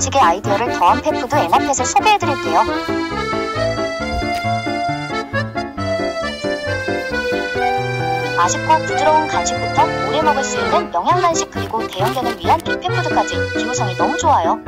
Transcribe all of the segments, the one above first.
간식의 아이디어를 더한 pet food 애나펫을 소개해드릴게요. 맛있고 부드러운 간식부터 오래 먹을 수 있는 영양 간식 그리고 대형견을 위한 big pet food까지 기호성이 너무 좋아요.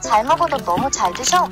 잘 먹어도 너무 잘 드셔.